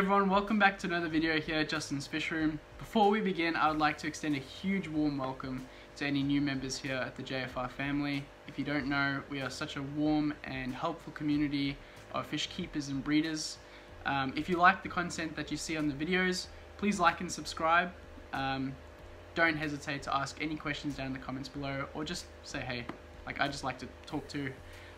everyone, welcome back to another video here at Justin's Fish Room. Before we begin, I would like to extend a huge warm welcome to any new members here at the JFR family. If you don't know, we are such a warm and helpful community of fish keepers and breeders. Um, if you like the content that you see on the videos, please like and subscribe. Um, don't hesitate to ask any questions down in the comments below or just say hey. Like I just like to talk to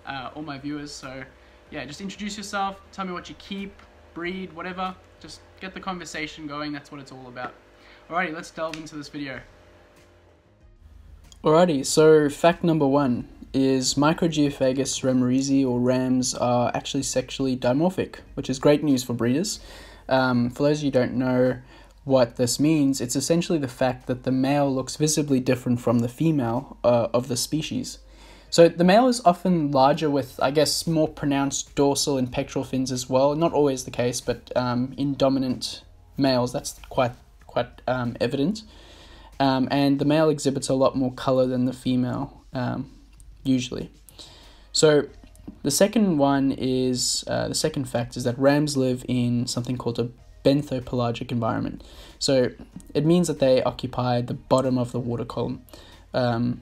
uh, all my viewers, so yeah, just introduce yourself, tell me what you keep, breed, whatever. Just get the conversation going, that's what it's all about. Alrighty, let's delve into this video. Alrighty, so fact number one is Mikrogeophagus ramirezi or rams are actually sexually dimorphic, which is great news for breeders. Um, for those of you who don't know what this means, it's essentially the fact that the male looks visibly different from the female uh, of the species. So the male is often larger with, I guess, more pronounced dorsal and pectoral fins as well. Not always the case, but um, in dominant males, that's quite quite um, evident. Um, and the male exhibits a lot more color than the female, um, usually. So the second one is uh, the second fact is that rams live in something called a benthopelagic environment. So it means that they occupy the bottom of the water column. Um,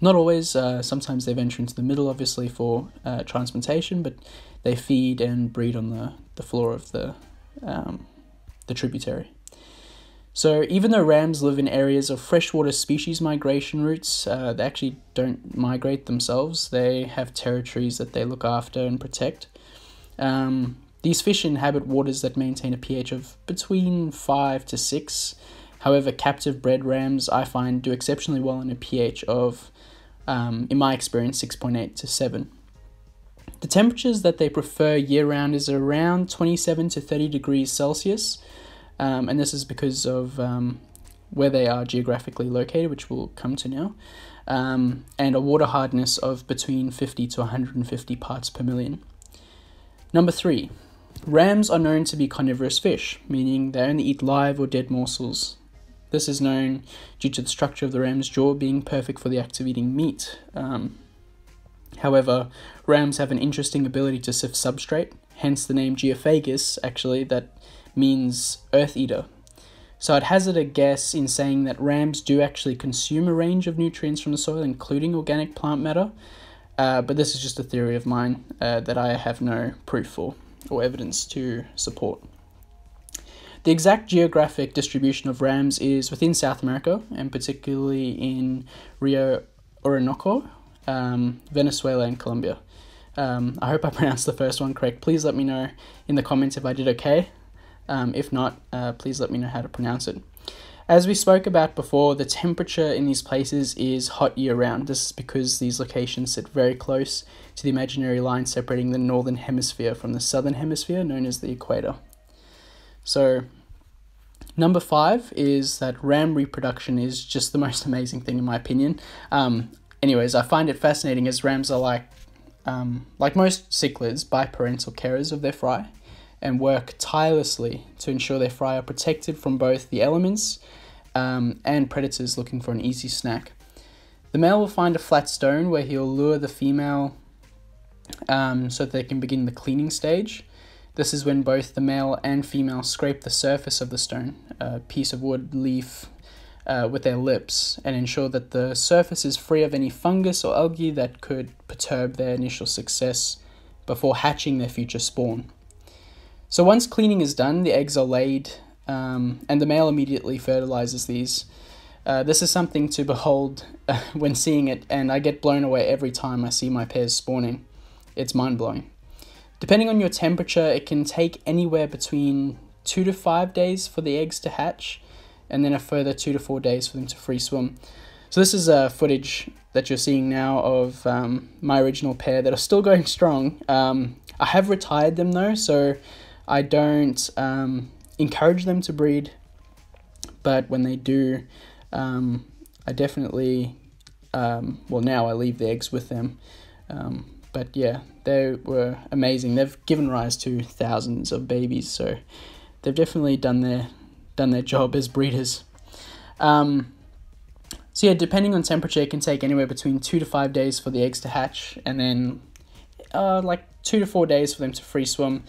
not always, uh, sometimes they venture into the middle, obviously, for uh, transplantation, but they feed and breed on the, the floor of the, um, the tributary. So even though rams live in areas of freshwater species migration routes, uh, they actually don't migrate themselves. They have territories that they look after and protect. Um, these fish inhabit waters that maintain a pH of between 5 to 6. However, captive bred rams I find do exceptionally well in a pH of um, in my experience, 6.8 to 7. The temperatures that they prefer year round is around 27 to 30 degrees Celsius, um, and this is because of um, where they are geographically located, which we'll come to now, um, and a water hardness of between 50 to 150 parts per million. Number three, rams are known to be carnivorous fish, meaning they only eat live or dead morsels. This is known due to the structure of the ram's jaw being perfect for the act of eating meat. Um, however, rams have an interesting ability to sift substrate, hence the name Geophagus, actually, that means earth eater. So I'd hazard a guess in saying that rams do actually consume a range of nutrients from the soil, including organic plant matter, uh, but this is just a theory of mine uh, that I have no proof for or evidence to support. The exact geographic distribution of rams is within South America, and particularly in Rio Orinoco, um, Venezuela, and Colombia. Um, I hope I pronounced the first one correct. Please let me know in the comments if I did okay. Um, if not, uh, please let me know how to pronounce it. As we spoke about before, the temperature in these places is hot year round. This is because these locations sit very close to the imaginary line separating the northern hemisphere from the southern hemisphere, known as the equator. So, number five is that ram reproduction is just the most amazing thing in my opinion. Um, anyways, I find it fascinating as rams are like, um, like most cichlids, biparental carers of their fry and work tirelessly to ensure their fry are protected from both the elements um, and predators looking for an easy snack. The male will find a flat stone where he'll lure the female um, so that they can begin the cleaning stage. This is when both the male and female scrape the surface of the stone, a piece of wood, leaf, uh, with their lips and ensure that the surface is free of any fungus or algae that could perturb their initial success before hatching their future spawn. So once cleaning is done, the eggs are laid um, and the male immediately fertilizes these. Uh, this is something to behold uh, when seeing it, and I get blown away every time I see my pairs spawning. It's mind blowing. Depending on your temperature, it can take anywhere between two to five days for the eggs to hatch, and then a further two to four days for them to free swim. So this is uh, footage that you're seeing now of um, my original pair that are still going strong. Um, I have retired them though, so I don't um, encourage them to breed, but when they do, um, I definitely, um, well now I leave the eggs with them. But yeah, they were amazing. They've given rise to thousands of babies, so they've definitely done their done their job as breeders. Um, so yeah, depending on temperature, it can take anywhere between two to five days for the eggs to hatch, and then uh, like two to four days for them to free swim.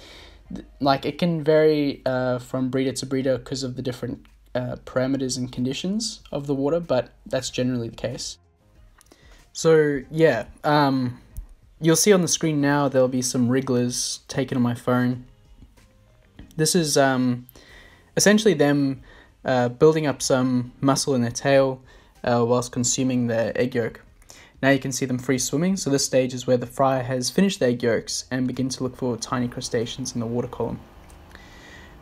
like it can vary uh, from breeder to breeder because of the different uh, parameters and conditions of the water, but that's generally the case. So yeah, um, you'll see on the screen now there'll be some wrigglers taken on my phone. This is um, essentially them uh, building up some muscle in their tail uh, whilst consuming their egg yolk. Now you can see them free swimming, so this stage is where the fry has finished their egg yolks and begin to look for tiny crustaceans in the water column.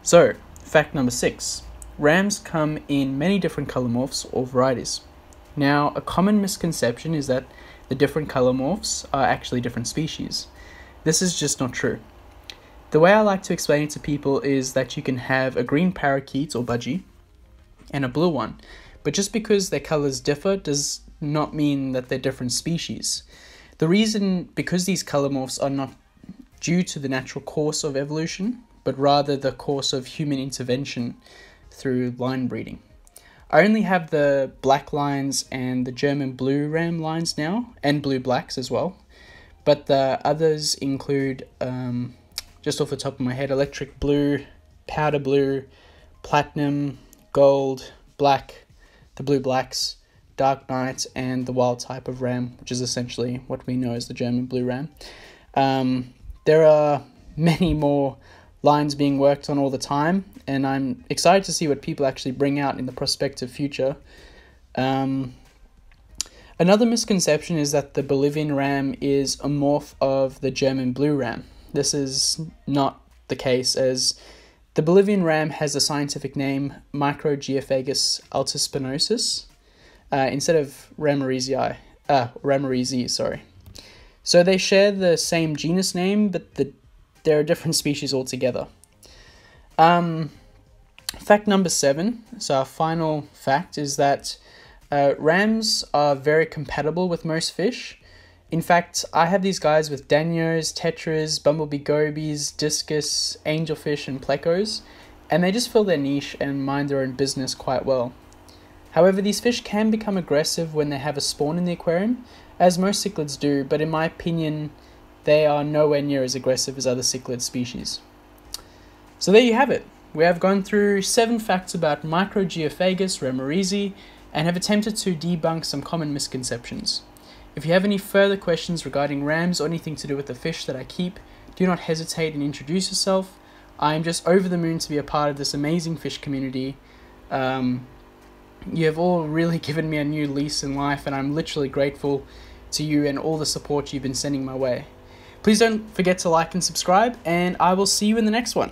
So, fact number six. Rams come in many different color morphs or varieties. Now, a common misconception is that the different color morphs are actually different species. This is just not true. The way I like to explain it to people is that you can have a green parakeet or budgie and a blue one, but just because their colors differ does not mean that they're different species. The reason, because these color morphs are not due to the natural course of evolution, but rather the course of human intervention through line breeding. I only have the black lines and the German blue ram lines now, and blue blacks as well. But the others include, um, just off the top of my head, electric blue, powder blue, platinum, gold, black, the blue blacks, dark knight, and the wild type of ram, which is essentially what we know as the German blue ram. Um, there are many more lines being worked on all the time, and I'm excited to see what people actually bring out in the prospective future. Um, another misconception is that the Bolivian ram is a morph of the German blue ram. This is not the case, as the Bolivian ram has a scientific name Mikrogeophagus altispinosus uh, instead of Ramorizii, uh, Ramorizi, sorry. So they share the same genus name, but the they're a different species altogether. Um, fact number seven, so our final fact is that uh, rams are very compatible with most fish. In fact, I have these guys with danios, tetras, bumblebee gobies, discus, angelfish, and plecos, and they just fill their niche and mind their own business quite well. However, these fish can become aggressive when they have a spawn in the aquarium, as most cichlids do, but in my opinion, they are nowhere near as aggressive as other cichlid species. So there you have it. We have gone through seven facts about Mikrogeophagus ramorizii and have attempted to debunk some common misconceptions. If you have any further questions regarding rams or anything to do with the fish that I keep, do not hesitate and introduce yourself. I am just over the moon to be a part of this amazing fish community. Um, you have all really given me a new lease in life, and I'm literally grateful to you and all the support you've been sending my way. Please don't forget to like and subscribe, and I will see you in the next one.